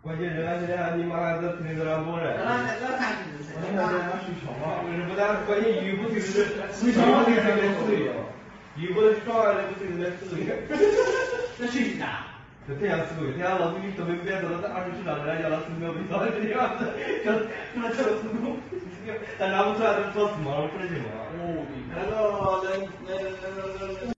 关键是人家现在你妈还在陪着老公呢